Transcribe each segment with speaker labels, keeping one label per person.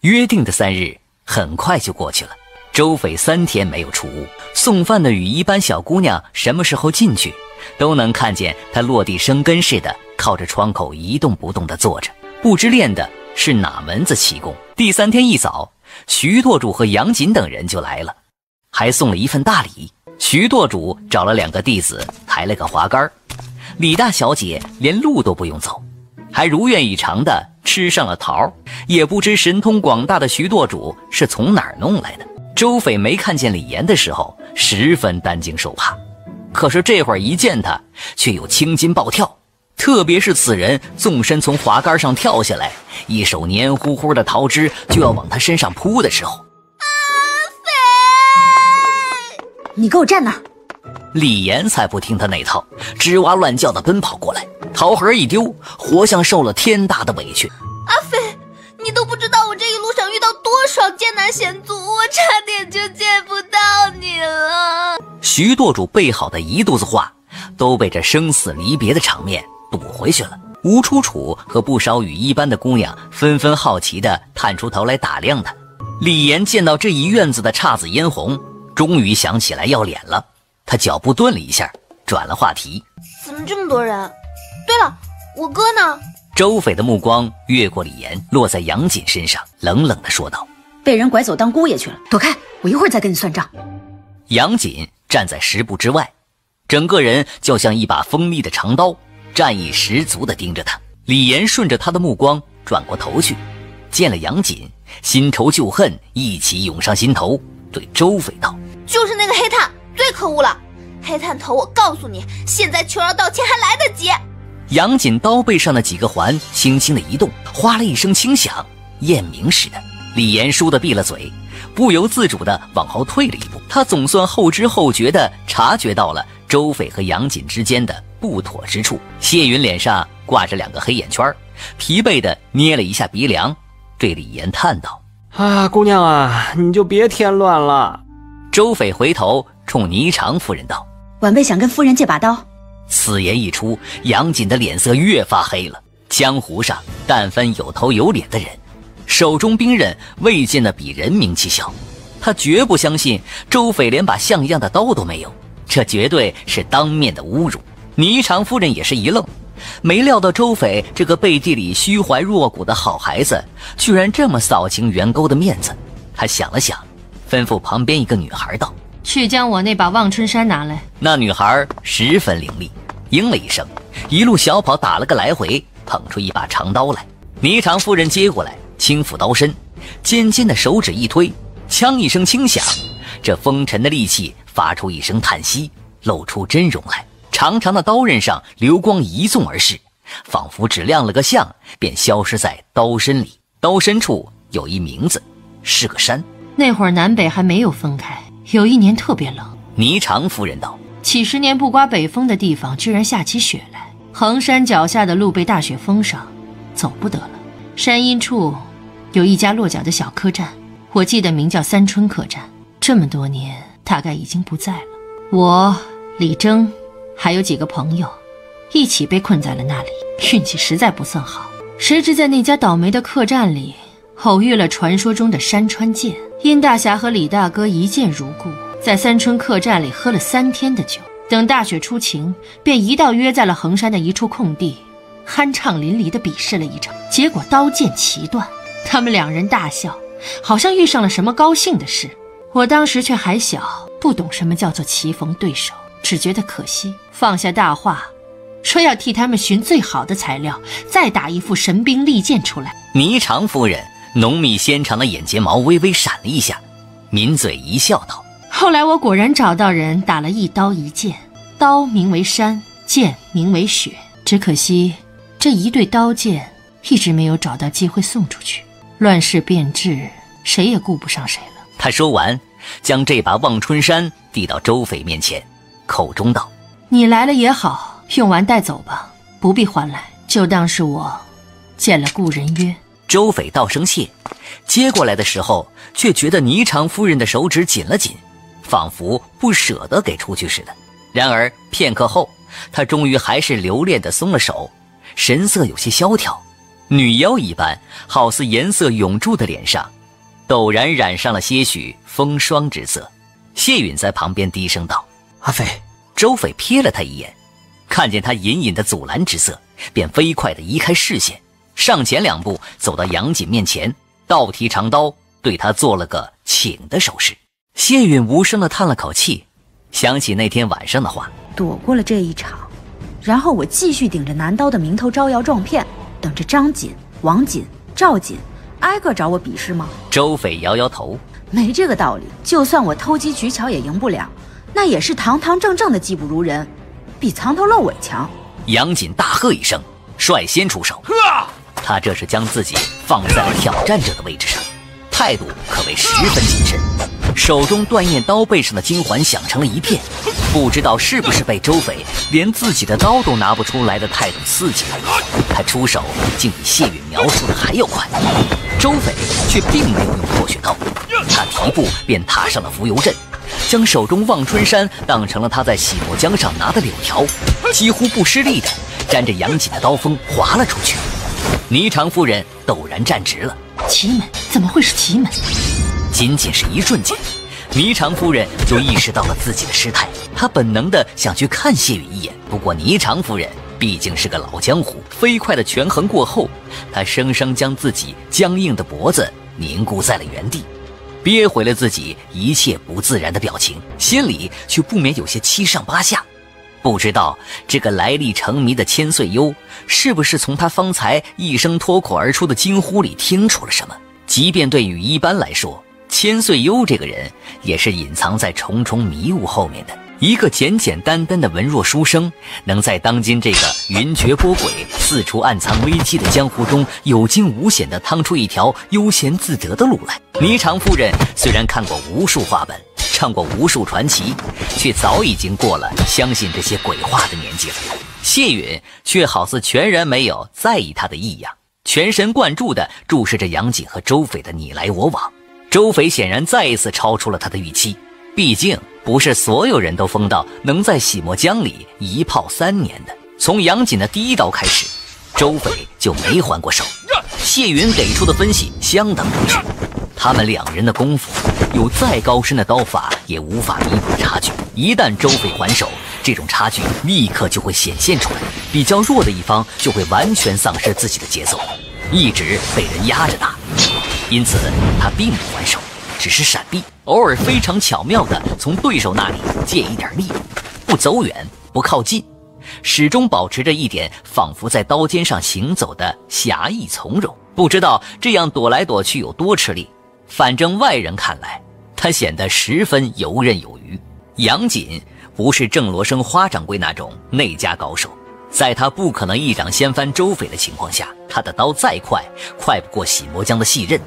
Speaker 1: 约定的三日很快就过去了。周斐三天没有出屋，送饭的雨衣班小姑娘什么时候进去，都能看见她落地生根似的靠着窗口一动不动地坐着，不知练的是哪门子奇功。第三天一早，徐舵主和杨锦等人就来了，还送了一份大礼。徐舵主找了两个弟子抬了个滑竿，李大小姐连路都不用走，还如愿以偿地吃上了桃。也不知神通广大的徐舵主是从哪儿弄来的。周匪没看见李岩的时候，十分担惊受怕，可是这会儿一见他，却又青筋暴跳。特别是此人纵身从滑竿上跳下来，一手黏糊糊的桃汁就要往他身上扑的时候，阿
Speaker 2: 飞，你给我站那！
Speaker 1: 李岩才不听他那套，吱哇乱叫的奔跑过来，桃核一丢，活像受了天大的委屈。
Speaker 3: 阿飞，你都不知道我这一路上遇到多少艰难险阻，我差点就见不到你了。
Speaker 1: 徐舵主备好的一肚子话，都被这生死离别的场面。堵回去了。吴楚楚和不少雨衣班的姑娘纷纷好奇地探出头来打量他。李岩见到这一院子的姹紫嫣红，终于想起来要脸了。他脚步顿了一下，转了话题：“
Speaker 3: 怎么这么多人？对了，我哥呢？”
Speaker 1: 周斐的目光越过李岩，落在杨锦身上，冷冷地说道：“
Speaker 2: 被人拐走当姑爷去了，躲开！我一会儿再跟你算账。”
Speaker 1: 杨锦站在十步之外，整个人就像一把锋利的长刀。战意十足地盯着他，李岩顺着他的目光转过头去，见了杨锦，新仇旧恨一起涌上心头，对周斐道：“
Speaker 3: 就是那个黑炭，最可恶了！黑炭头，我告诉你，现在求饶道歉还来得及。”
Speaker 1: 杨锦刀背上的几个环轻轻的移动，哗啦一声轻响，验明似的。李岩倏地闭了嘴，不由自主的往后退了一步。他总算后知后觉的察觉到了周斐和杨锦之间的。不妥之处，谢云脸上挂着两个黑眼圈，疲惫的捏了一下鼻梁，对李岩叹道：“
Speaker 4: 啊，姑娘啊，你就别添乱了。”
Speaker 1: 周斐回头冲霓裳夫人道：“
Speaker 2: 晚辈想跟夫人借把刀。”
Speaker 1: 此言一出，杨锦的脸色越发黑了。江湖上但凡有头有脸的人，手中兵刃未见得比人名气小。他绝不相信周斐连把像样的刀都没有，这绝对是当面的侮辱。霓裳夫人也是一愣，没料到周斐这个背地里虚怀若谷的好孩子，居然这么扫清袁钩的面子。他想了想，吩咐旁边一个女孩道：“
Speaker 5: 去将我那把望春山拿来。”
Speaker 1: 那女孩十分伶俐，应了一声，一路小跑打了个来回，捧出一把长刀来。霓裳夫人接过来，轻抚刀身，尖尖的手指一推，枪一声轻响，这风尘的利器发出一声叹息，露出真容来。长长的刀刃上流光一纵而逝，仿佛只亮了个相，便消失在刀身里。刀身处有一名字，是个山。
Speaker 5: 那会儿南北还没有分开，有一年特别冷。
Speaker 1: 霓裳夫人道：“
Speaker 5: 几十年不刮北风的地方，居然下起雪来。衡山脚下的路被大雪封上，走不得了。山阴处有一家落脚的小客栈，我记得名叫三春客栈。这么多年，大概已经不在了。我李征。”还有几个朋友，一起被困在了那里，运气实在不算好。谁知在那家倒霉的客栈里，偶遇了传说中的山川剑。殷大侠和李大哥一见如故，在三春客栈里喝了三天的酒。等大雪初晴，便一道约在了衡山的一处空地，酣畅淋漓地比试了一场。结果刀剑齐断，他们两人大笑，好像遇上了什么高兴的事。我当时却还小，不懂什么叫做棋逢对手。只觉得可惜，放下大话，说要替他们寻最好的材料，再打一副神兵利剑出来。
Speaker 1: 霓裳夫人浓密纤长的眼睫毛微微闪了一下，抿嘴一笑，道：“
Speaker 5: 后来我果然找到人，打了一刀一剑，刀名为山，剑名为雪。只可惜这一对刀剑一直没有找到机会送出去。乱世变质，谁也顾不上谁了。”
Speaker 1: 他说完，将这把望春山递到周斐面前。口中道：“
Speaker 5: 你来了也好，用完带走吧，不必还来，就当是我见了故人约。”
Speaker 1: 周斐道声谢，接过来的时候，却觉得霓裳夫人的手指紧了紧，仿佛不舍得给出去似的。然而片刻后，他终于还是留恋的松了手，神色有些萧条，女妖一般，好似颜色永驻的脸上，陡然染上了些许风霜之色。谢允在旁边低声道：“
Speaker 4: 阿飞。”
Speaker 1: 周斐瞥了他一眼，看见他隐隐的阻拦之色，便飞快地移开视线，上前两步走到杨锦面前，倒提长刀，对他做了个请的手势。谢允无声地叹了口气，想起那天晚上的话，
Speaker 2: 躲过了这一场，然后我继续顶着南刀的名头招摇撞骗，等着张锦、王锦、赵锦挨个找我比试吗？
Speaker 1: 周斐摇摇头，
Speaker 2: 没这个道理。就算我偷机取巧也赢不了。那也是堂堂正正的技不如人，比藏头露尾强。
Speaker 1: 杨锦大喝一声，率先出手。他这是将自己放在了挑战者的位置上，态度可谓十分谨慎。手中断雁刀背上的金环响成了一片，不知道是不是被周斐连自己的刀都拿不出来的态度刺激了。他出手竟比谢允描述的还要快，周斐却并没有用破血刀，他提步便踏上了浮游阵。将手中望春山当成了他在洗墨江上拿的柳条，几乎不失力的沾着杨锦的刀锋划了出去。霓裳夫人陡然站直了，
Speaker 5: 奇门怎么会是奇门？
Speaker 1: 仅仅是一瞬间，霓裳夫人就意识到了自己的失态，她本能的想去看谢允一眼。不过霓裳夫人毕竟是个老江湖，飞快的权衡过后，她生生将自己僵硬的脖子凝固在了原地。憋回了自己一切不自然的表情，心里却不免有些七上八下。不知道这个来历成谜的千岁幽，是不是从他方才一声脱口而出的惊呼里听出了什么？即便对雨一般来说，千岁幽这个人也是隐藏在重重迷雾后面的。一个简简单单的文弱书生，能在当今这个云谲波诡、四处暗藏危机的江湖中有惊无险地趟出一条悠闲自得的路来。霓裳夫人虽然看过无数话本，唱过无数传奇，却早已经过了相信这些鬼话的年纪了。谢允却好似全然没有在意他的异样，全神贯注地注视着杨锦和周斐的你来我往。周斐显然再一次超出了他的预期，毕竟。不是所有人都疯到能在洗墨江里一泡三年的。从杨锦的第一刀开始，周斐就没还过手。谢云给出的分析相当准确，他们两人的功夫，有再高深的刀法也无法弥补差距。一旦周斐还手，这种差距立刻就会显现出来，比较弱的一方就会完全丧失自己的节奏，一直被人压着打。因此，他并不还手。只是闪避，偶尔非常巧妙地从对手那里借一点力，不走远，不靠近，始终保持着一点仿佛在刀尖上行走的侠义从容。不知道这样躲来躲去有多吃力，反正外人看来，他显得十分游刃有余。杨锦不是郑罗生花掌柜那种内家高手，在他不可能一掌掀翻周斐的情况下，他的刀再快，快不过洗魔江的细刃，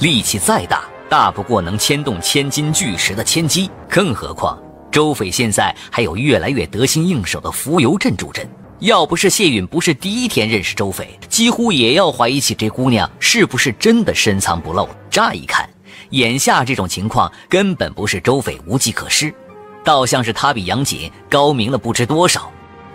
Speaker 1: 力气再大。大不过能牵动千斤巨石的千机，更何况周斐现在还有越来越得心应手的浮游阵助阵。要不是谢允不是第一天认识周斐，几乎也要怀疑起这姑娘是不是真的深藏不露。乍一看，眼下这种情况根本不是周斐无计可施，倒像是他比杨锦高明了不知多少，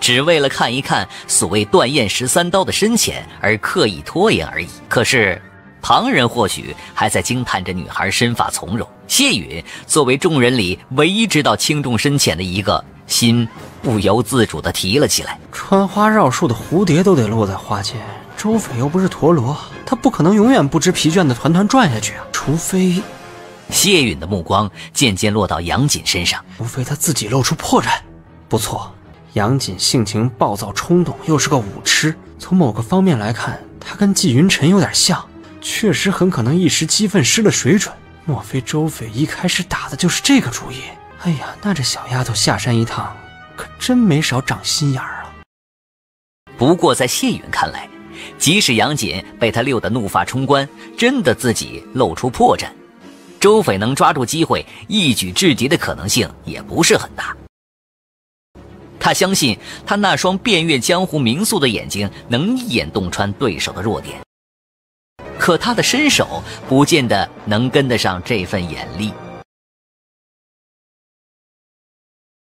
Speaker 1: 只为了看一看所谓断雁十三刀的深浅而刻意拖延而已。可是。旁人或许还在惊叹着女孩身法从容，谢允作为众人里唯一知道轻重深浅的一个，心不由自主地提了起来。
Speaker 4: 穿花绕树的蝴蝶都得落在花间，周斐又不是陀螺，他不可能永远不知疲倦地团团转下去啊！除非……
Speaker 1: 谢允的目光渐渐落到杨锦身上，
Speaker 4: 除非他自己露出破绽。不错，杨锦性情暴躁冲动，又是个武痴，从某个方面来看，他跟纪云尘有点像。确实很可能一时激愤失了水准，莫非周斐一开始打的就是这个主意？哎呀，那这小丫头下山一趟，可真没少长心眼儿啊！
Speaker 1: 不过在谢允看来，即使杨锦被他溜得怒发冲冠，真的自己露出破绽，周斐能抓住机会一举制敌的可能性也不是很大。他相信他那双遍阅江湖名宿的眼睛能一眼洞穿对手的弱点。可他的身手不见得能跟得上这份眼力。